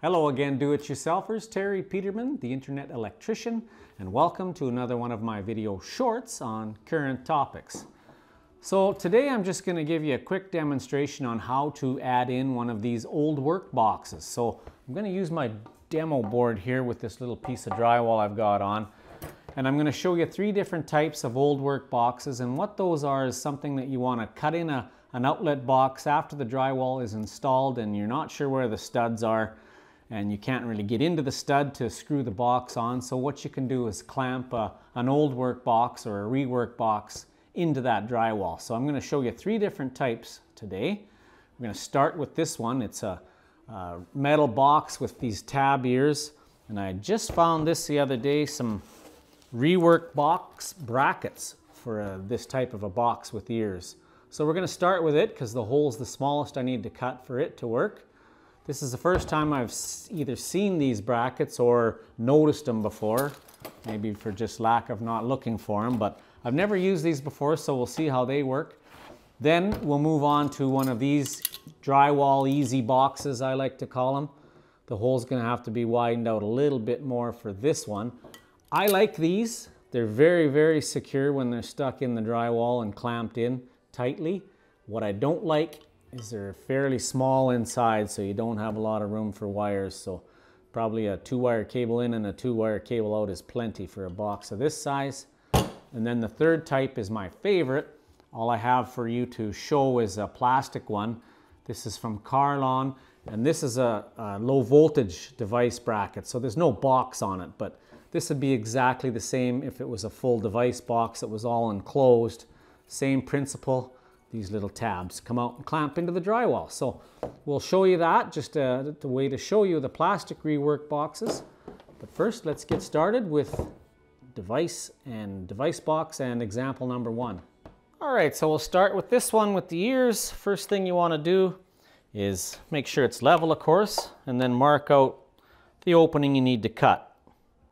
Hello again, do-it-yourselfers. Terry Peterman, the Internet Electrician, and welcome to another one of my video shorts on current topics. So today I'm just going to give you a quick demonstration on how to add in one of these old work boxes. So I'm going to use my demo board here with this little piece of drywall I've got on. And I'm going to show you three different types of old work boxes and what those are is something that you want to cut in a, an outlet box after the drywall is installed and you're not sure where the studs are and you can't really get into the stud to screw the box on. So what you can do is clamp a, an old work box or a rework box into that drywall. So I'm going to show you three different types today. We're going to start with this one. It's a, a metal box with these tab ears. And I just found this the other day, some rework box brackets for uh, this type of a box with ears. So we're going to start with it because the hole is the smallest I need to cut for it to work. This is the first time I've either seen these brackets or noticed them before, maybe for just lack of not looking for them, but I've never used these before, so we'll see how they work. Then we'll move on to one of these drywall easy boxes, I like to call them. The hole's gonna have to be widened out a little bit more for this one. I like these. They're very, very secure when they're stuck in the drywall and clamped in tightly. What I don't like is they're fairly small inside so you don't have a lot of room for wires. So probably a two wire cable in and a two wire cable out is plenty for a box of this size. And then the third type is my favorite. All I have for you to show is a plastic one. This is from Carlon and this is a, a low voltage device bracket so there's no box on it but this would be exactly the same if it was a full device box that was all enclosed. Same principle these little tabs come out and clamp into the drywall. So we'll show you that, just uh, the way to show you the plastic rework boxes. But first, let's get started with device and device box and example number one. All right, so we'll start with this one with the ears. First thing you want to do is make sure it's level, of course, and then mark out the opening you need to cut.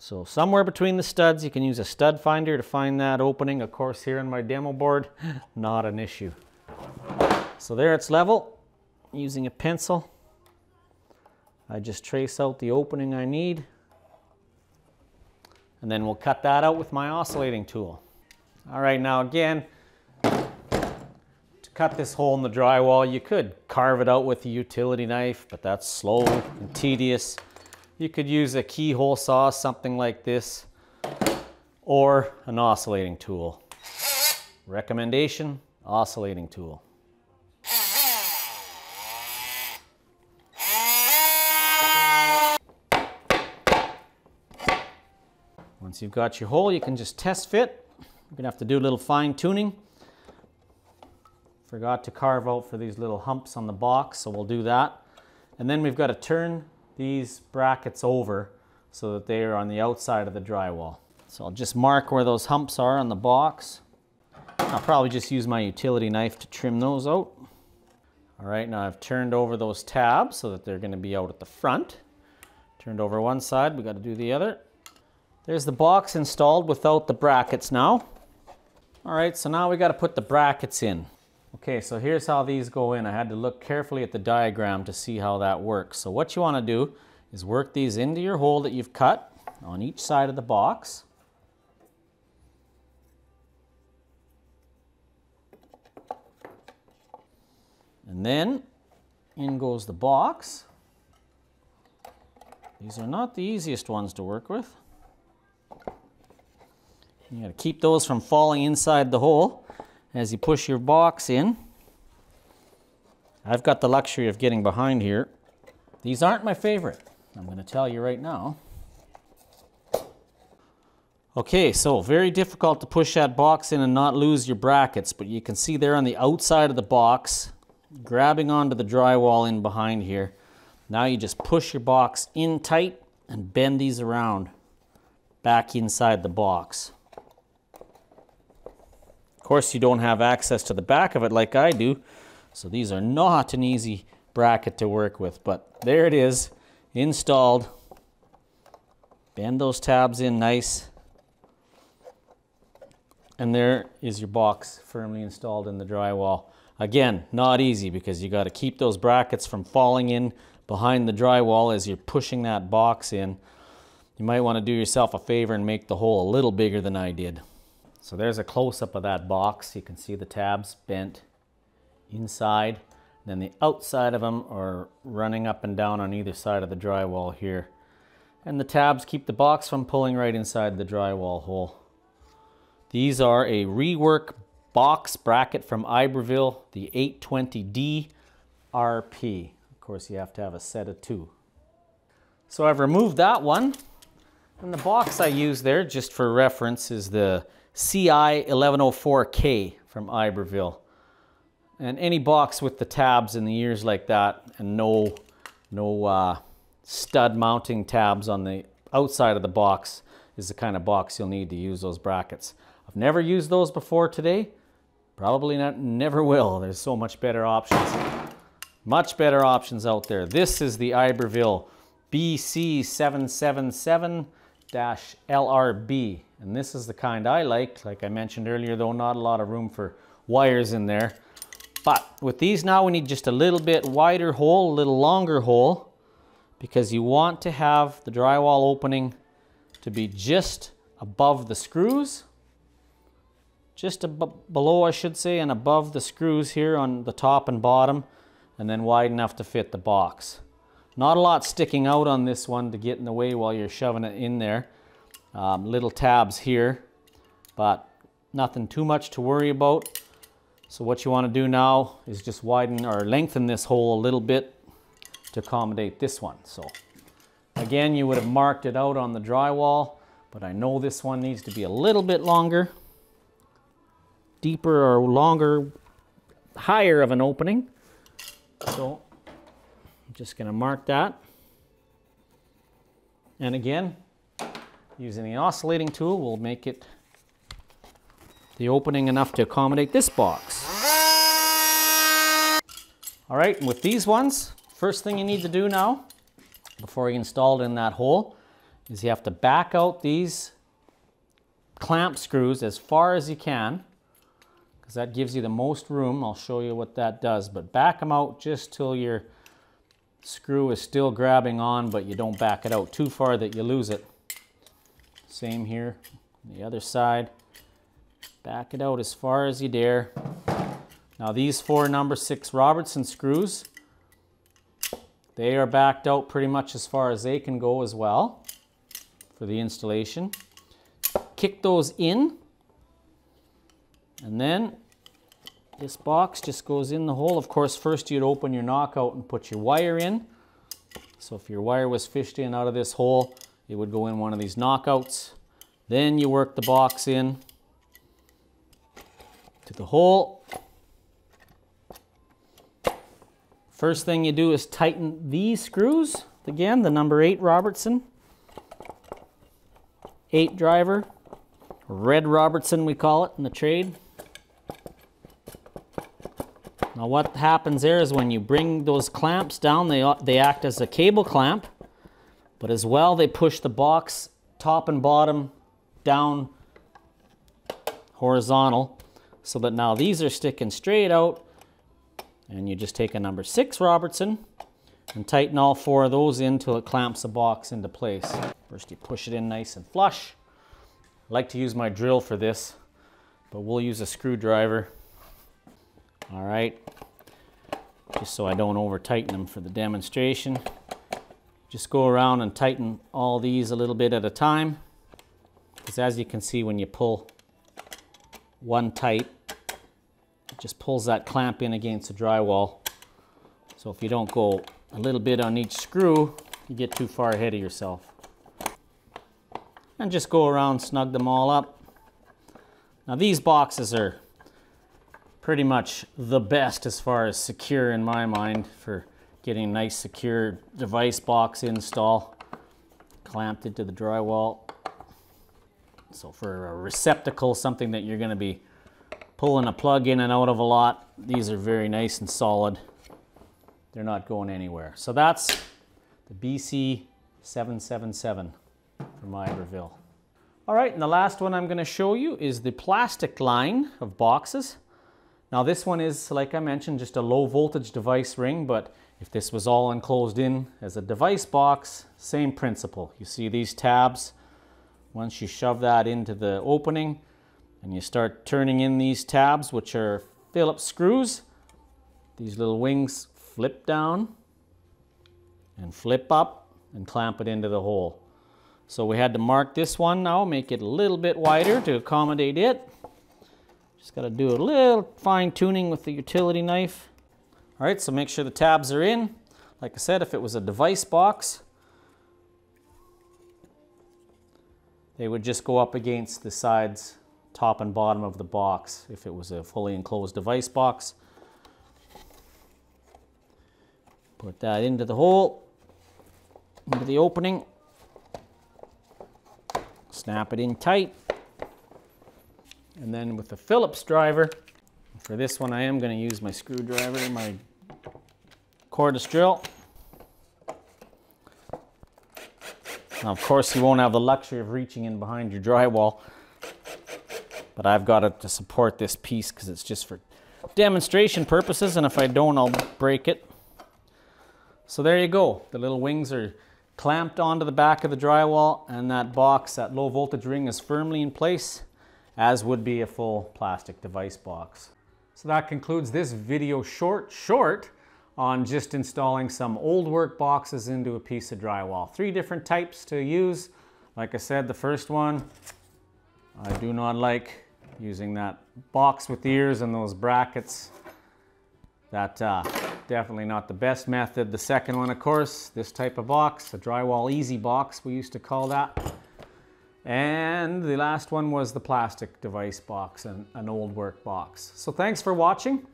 So somewhere between the studs, you can use a stud finder to find that opening. Of course, here on my demo board, not an issue. So there it's level. Using a pencil, I just trace out the opening I need. And then we'll cut that out with my oscillating tool. All right, now again, to cut this hole in the drywall, you could carve it out with a utility knife, but that's slow and tedious. You could use a keyhole saw, something like this, or an oscillating tool. Recommendation, oscillating tool. Once you've got your hole, you can just test fit. You're gonna have to do a little fine tuning. Forgot to carve out for these little humps on the box, so we'll do that. And then we've got to turn these brackets over so that they are on the outside of the drywall. So I'll just mark where those humps are on the box. I'll probably just use my utility knife to trim those out. All right, now I've turned over those tabs so that they're gonna be out at the front. Turned over one side, we gotta do the other. There's the box installed without the brackets now. All right, so now we gotta put the brackets in. Okay, so here's how these go in. I had to look carefully at the diagram to see how that works. So what you want to do is work these into your hole that you've cut on each side of the box. And then in goes the box. These are not the easiest ones to work with. You got to keep those from falling inside the hole as you push your box in. I've got the luxury of getting behind here. These aren't my favorite, I'm going to tell you right now. Okay, so very difficult to push that box in and not lose your brackets, but you can see there on the outside of the box, grabbing onto the drywall in behind here. Now you just push your box in tight and bend these around back inside the box course, you don't have access to the back of it like I do, so these are not an easy bracket to work with, but there it is, installed. Bend those tabs in nice. And there is your box firmly installed in the drywall. Again, not easy because you got to keep those brackets from falling in behind the drywall as you're pushing that box in. You might want to do yourself a favor and make the hole a little bigger than I did. So there's a close-up of that box. You can see the tabs bent inside. Then the outside of them are running up and down on either side of the drywall here. And the tabs keep the box from pulling right inside the drywall hole. These are a rework box bracket from Iberville, the 820D RP. Of course, you have to have a set of two. So I've removed that one. And the box I use there, just for reference, is the CI 1104K from Iberville. And any box with the tabs in the ears like that and no, no uh, stud mounting tabs on the outside of the box is the kind of box you'll need to use those brackets. I've never used those before today. Probably not, never will. There's so much better options. Much better options out there. This is the Iberville BC777-LRB. And this is the kind I like. Like I mentioned earlier, though, not a lot of room for wires in there. But with these now, we need just a little bit wider hole, a little longer hole, because you want to have the drywall opening to be just above the screws, just below, I should say, and above the screws here on the top and bottom, and then wide enough to fit the box. Not a lot sticking out on this one to get in the way while you're shoving it in there. Um, little tabs here, but nothing too much to worry about. So what you want to do now is just widen or lengthen this hole a little bit to accommodate this one. So again, you would have marked it out on the drywall, but I know this one needs to be a little bit longer, deeper or longer, higher of an opening. So just going to mark that. And again, Using the oscillating tool, we'll make it the opening enough to accommodate this box. All right, with these ones, first thing you need to do now, before you install it in that hole, is you have to back out these clamp screws as far as you can, because that gives you the most room. I'll show you what that does, but back them out just till your screw is still grabbing on, but you don't back it out too far that you lose it. Same here, the other side. Back it out as far as you dare. Now these four number six Robertson screws, they are backed out pretty much as far as they can go as well for the installation. Kick those in and then this box just goes in the hole. Of course, first you'd open your knockout and put your wire in. So if your wire was fished in out of this hole, it would go in one of these knockouts. Then you work the box in to the hole. First thing you do is tighten these screws. Again, the number 8 Robertson. 8 driver. Red Robertson we call it in the trade. Now what happens there is when you bring those clamps down, they, they act as a cable clamp. But as well, they push the box top and bottom down horizontal so that now these are sticking straight out and you just take a number six Robertson and tighten all four of those in until it clamps the box into place. First you push it in nice and flush. I like to use my drill for this, but we'll use a screwdriver. All right, just so I don't over tighten them for the demonstration. Just go around and tighten all these a little bit at a time. Because as you can see when you pull one tight, it just pulls that clamp in against the drywall. So if you don't go a little bit on each screw, you get too far ahead of yourself. And just go around, snug them all up. Now these boxes are pretty much the best as far as secure in my mind for getting a nice secure device box install clamped into the drywall. So for a receptacle, something that you're going to be pulling a plug in and out of a lot, these are very nice and solid. They're not going anywhere. So that's the BC777 from Iberville. All right, and the last one I'm going to show you is the plastic line of boxes. Now this one is, like I mentioned, just a low voltage device ring, but if this was all enclosed in as a device box, same principle. You see these tabs, once you shove that into the opening and you start turning in these tabs, which are Phillips screws, these little wings flip down and flip up and clamp it into the hole. So we had to mark this one now, make it a little bit wider to accommodate it. Just got to do a little fine tuning with the utility knife. All right, so make sure the tabs are in. Like I said, if it was a device box, they would just go up against the sides, top and bottom of the box if it was a fully enclosed device box. Put that into the hole, into the opening. Snap it in tight. And then with the Phillips driver, for this one I am going to use my screwdriver, my cordless drill. Now of course you won't have the luxury of reaching in behind your drywall, but I've got it to support this piece because it's just for demonstration purposes and if I don't I'll break it. So there you go, the little wings are clamped onto the back of the drywall and that box, that low voltage ring is firmly in place as would be a full plastic device box. So that concludes this video short, short on just installing some old work boxes into a piece of drywall. Three different types to use. Like I said, the first one, I do not like using that box with ears and those brackets. That uh, definitely not the best method. The second one, of course, this type of box, a drywall easy box, we used to call that. And the last one was the plastic device box, and an old work box. So thanks for watching.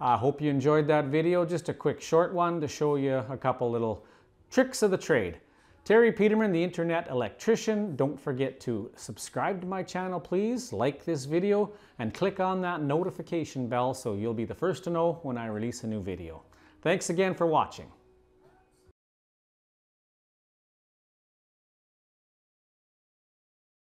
I hope you enjoyed that video. Just a quick short one to show you a couple little tricks of the trade. Terry Peterman, the Internet Electrician. Don't forget to subscribe to my channel, please. Like this video and click on that notification bell so you'll be the first to know when I release a new video. Thanks again for watching.